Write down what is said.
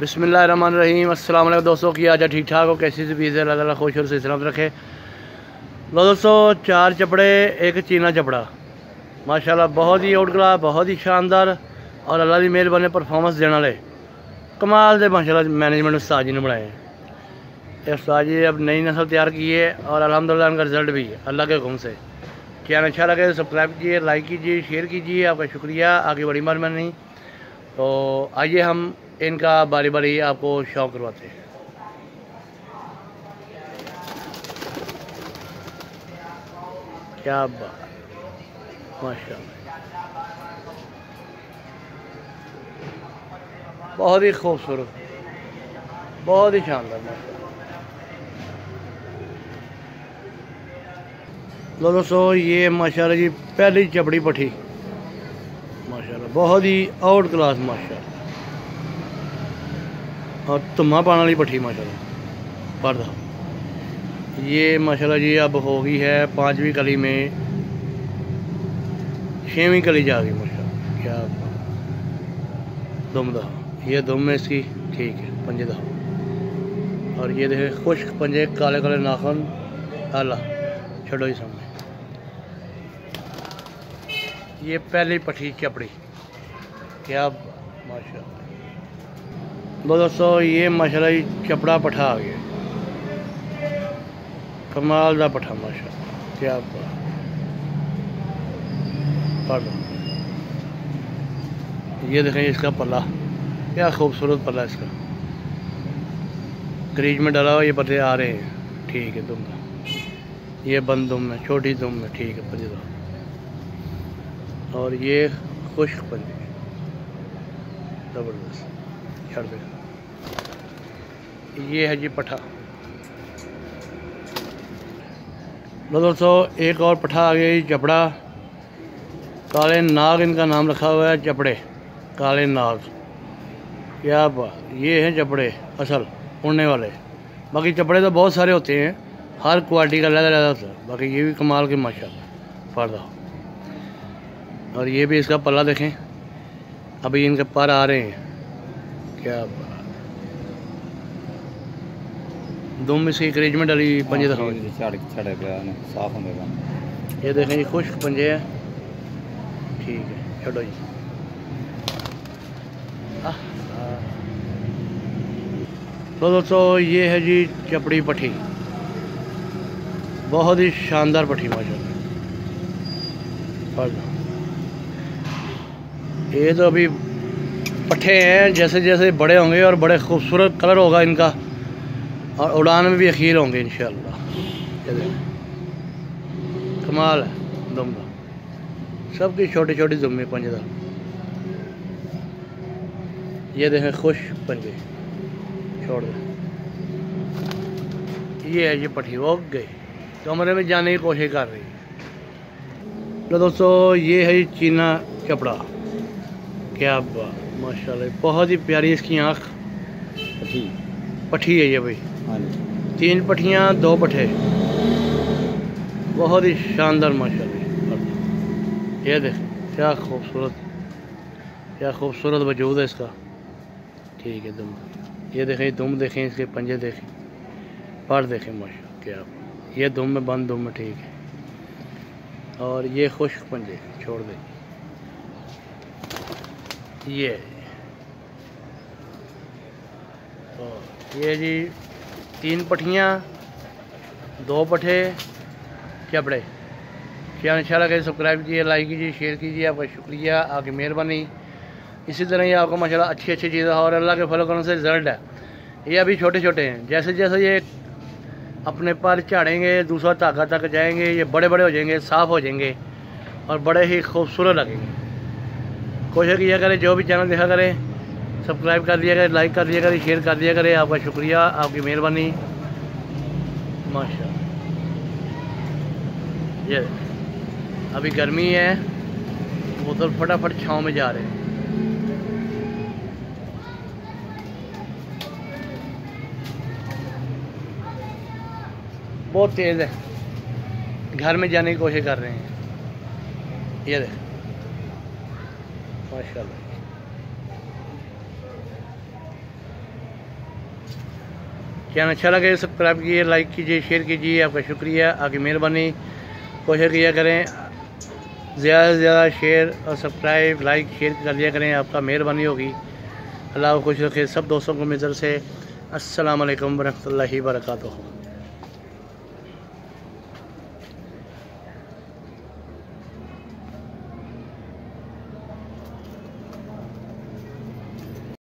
रहीम अस्सलाम दोस्तों, की आज ठीक ठाक हो? कैसी से बीज अल्लाह ताला खुश और से सलाम रखे। लो दोस्तों, चार चपड़े, एक चीना चपड़ा। माशाल्लाह, बहुत ही आउट क्लास बहुत ही शानदार और अल्लाह की मेहरबानी परफॉर्मेंस देने वाले। कमाल से माशाल्लाह, मैनेजमेंट उस्ताद जी ने बनाए। हैं उस्ताद जी, अब नई नस्ल तैयार की है और अलहमदिल्ला उनका रिज़ल्ट भी है। अल्लाह के हुक्म से। चैनल अच्छा लगे तो सब्सक्राइब कीजिए, लाइक कीजिए, शेयर कीजिए। आपका शुक्रिया, आगे बड़ी मेहरबानी। तो आइए हम इनका बारी बारी आपको शौक करवाते हैं। क्या बात। माशा बहुत ही खूबसूरत। बहुत ही शानदार माशा दोस्तों, ये माशाल्लाह जी पहली चपड़ी पठी माशाल्लाह, बहुत ही आउट क्लास, माशाल्लाह। और धुम्मा पाने वाली पट्ठी माशाल्लाह। पर्दा। ये माशाल्लाह जी अब हो गई है पाँचवीं कली में। छवीं कली जा गई माशा क्या दुम ये दुम है इसकी। ठीक है, पंजे और ये देखे, खुश्क पंजे, काले काले नाखन। आला छोड़ो ही सामने। ये पहली पट्टी चपड़ी क्या माशा दोस्तों ये माशाल्लाह चपड़ा पठा आ गया कमाल का पठा माशा क्या पढ़ ये देखें इसका पल्ला। क्या खूबसूरत पल्ला इसका। क्रीज में डाला हुआ ये पत्ते आ रहे हैं। ठीक है दुम ये बंद दुम है छोटी दुम है ठीक है पंजे और ये खुश्क पंजे ज़बरदस्त। दे ये है जी पठा। लो दोस्तों एक और पठा आ गया जी चपड़ा काले नाग इनका नाम रखा हुआ है चपड़े काले नाग। क्या ये हैं चपड़े असल, उड़ने वाले। बाकी चपड़े तो बहुत सारे होते हैं, हर क्वालिटी का लहदा लहदा होता है। बाकी ये भी कमाल के माशा पर्दा और ये भी इसका पला देखें। अभी इनके पर आ रहे हैं। क्या दुम इसकी करेज में डाली पंजे दिखाओ साफ़ होंगे ये देखें जी खुश्क पंजे हैं। ठीक है छोड़ो जी। तो दोस्तों ये है जी चपड़ी पठी बहुत ही शानदार पठी माशा ये तो अभी पट्ठे हैं जैसे जैसे बड़े होंगे और बड़े खूबसूरत कलर होगा इनका, और उड़ान में भी अखीर होंगे इन कमाल है दुम का सबकी छोटी छोटी पंजदार ये देखें, खुश पंजे। छोड़ दें। ये है, ये पट्टी वो गई। कमरे में जाने की कोशिश कर रही है। तो दोस्तों, ये है ये चीना कपड़ा क्या बात। माशाल्लाह बहुत ही प्यारी इसकी आँख। पठी। पठी है ये भाई। हाँ तीन पठियाँ दो पठे। बहुत ही शानदार माशाल्लाह। ये देख क्या खूबसूरत क्या खूबसूरत वजूद है इसका। ठीक है दुम। ये देखें दुम देखें इसके पंजे देखें। पर देखें माशा क्या ये दुम में बंद दुम में ठीक है। और ये खुश्क पंजे छोड़ दें। ये। तो ये जी तीन पठियाँ, दो पठे चपड़े क्या इंशाल्लाह के सब्सक्राइब कीजिए, लाइक कीजिए, शेयर कीजिए, आपका शुक्रिया, आपकी मेहरबानी। इसी तरह ही आपको माशाल्लाह अच्छी अच्छी चीज़ें और अल्लाह के फल करने से रिज़ल्ट है। ये अभी छोटे छोटे हैं। जैसे जैसे ये अपने पर झाड़ेंगे दूसरा ताका तक जाएँगे, ये बड़े बड़े हो जाएँगे, साफ़ हो जाएँगे और बड़े ही खूबसूरत लगेंगे। कोशिश किया करें, जो भी चैनल देखा करें सब्सक्राइब कर दिया करें लाइक कर दिया करें शेयर कर दिया करें। आपका शुक्रिया, आपकी मेहरबानी। माशा ये, अभी गर्मी है वो तो फटाफट छाँव में जा रहे हैं। बहुत तेज़ है। घर में जाने की कोशिश कर रहे हैं। ये देख। माशाल्लाह। चैनल अच्छा लगे सब्सक्राइब कीजिए लाइक कीजिए, शेयर कीजिए, आपका शुक्रिया। आपकी मेहरबानी, कोशिश किया करें, ज़्यादा से ज़्यादा शेयर और सब्सक्राइब, लाइक, शेयर कर दिया करें, आपका मेहरबानी होगी। अल्लाह खुश रखे, सब दोस्तों को मिजर से। वालेकुम वरहमतुल्लाहि वबरकातुहू।